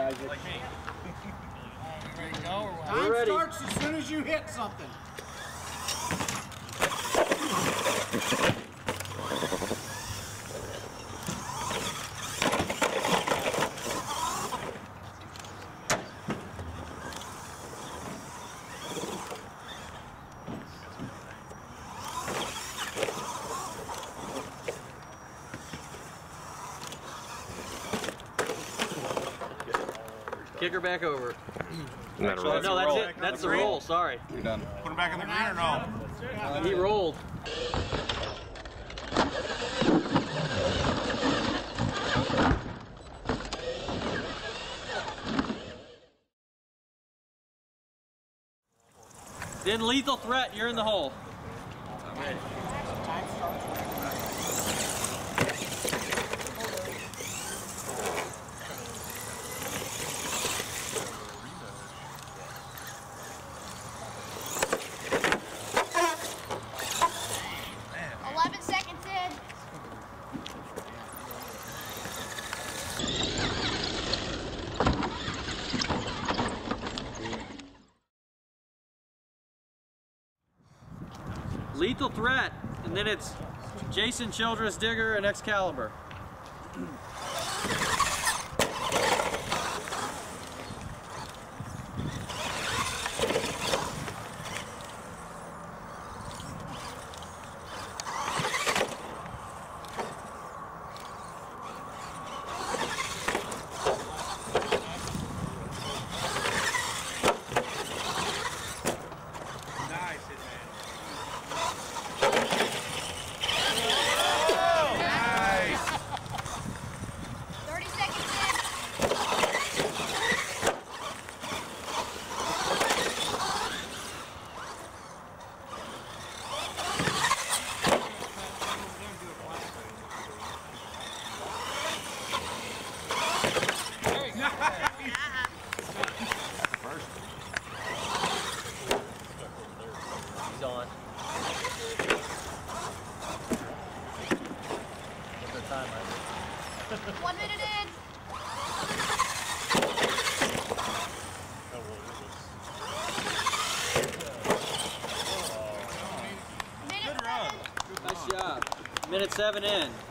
Isaac. Like me. Ready to go or what? Time ready. starts as soon as you hit something. Her back over. Not a Oh, no, that's it. That's the roll. Sorry. You're done. Put him back in the green or no? Uh, he rolled. Then lethal threat, you're in the hole. Lethal threat, and then it's Jason Childress, Digger, and Excalibur. He's on. What's the time, Isaac? One minute in. Oh, minute seven. Nice job. Minute seven in.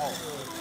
Thirty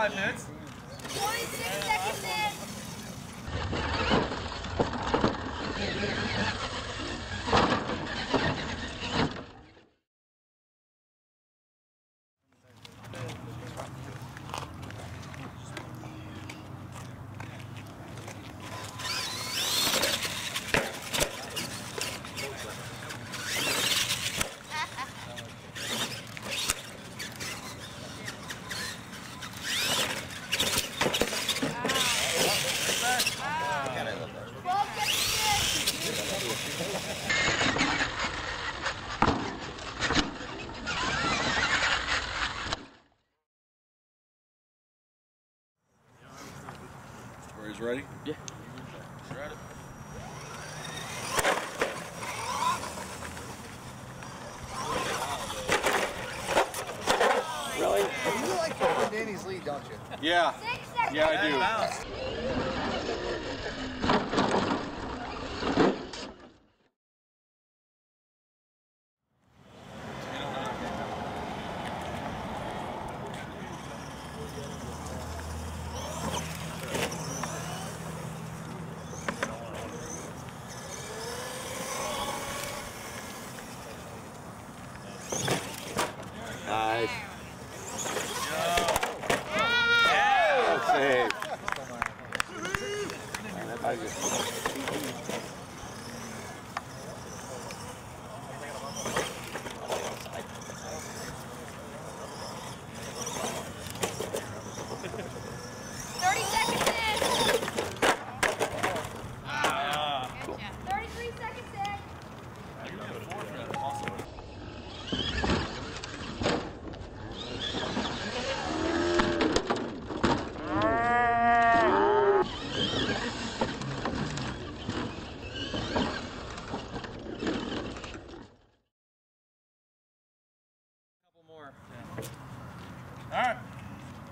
five minutes.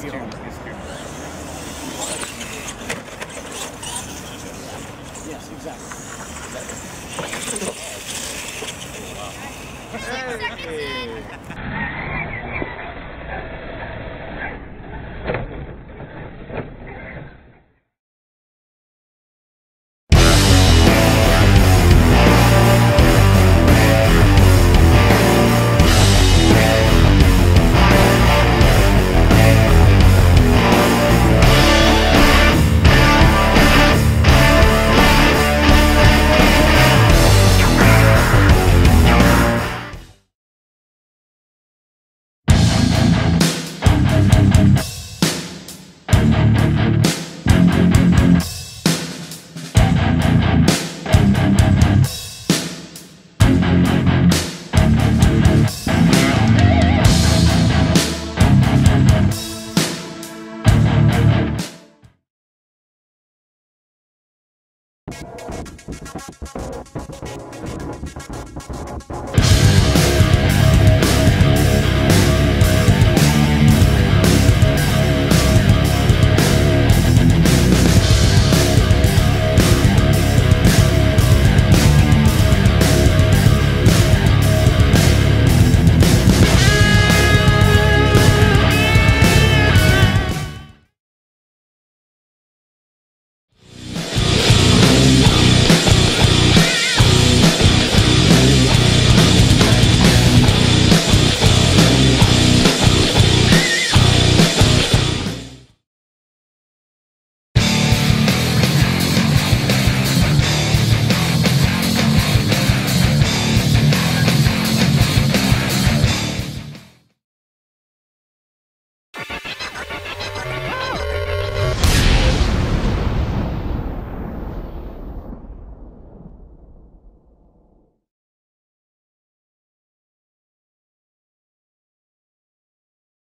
it's too, it's too Yes, exactly. Six seconds in.